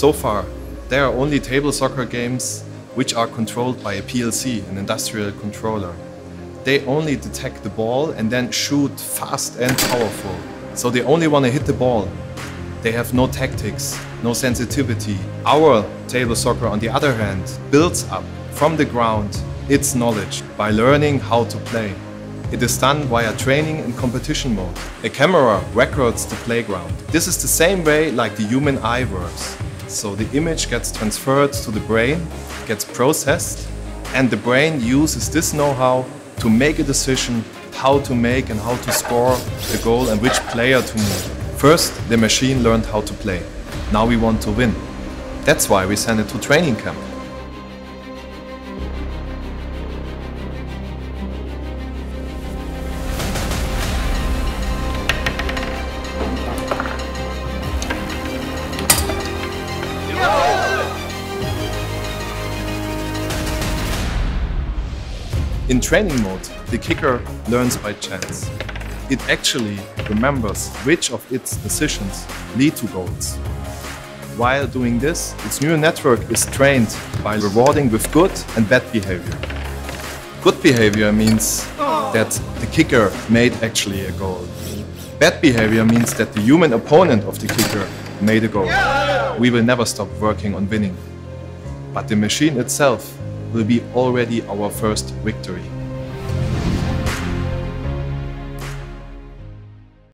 So far, there are only table soccer games which are controlled by a PLC, an industrial controller. They only detect the ball and then shoot fast and powerful. So they only want to hit the ball. They have no tactics, no sensitivity. Our table soccer, on the other hand, builds up from the ground its knowledge by learning how to play. It is done via training in competition mode. A camera records the playground. This is the same way like the human eye works. So the image gets transferred to the brain, gets processed, and the brain uses this know-how to make a decision how to make and how to score the goal and which player to move. First, the machine learned how to play. Now we want to win. That's why we send it to training camp. In training mode, the kicker learns by chance. It actually remembers which of its decisions lead to goals. While doing this, its neural network is trained by rewarding with good and bad behavior. Good behavior means that the kicker made actually a goal. Bad behavior means that the human opponent of the kicker made a goal. We will never stop working on winning. But the machine itself will be already our first victory.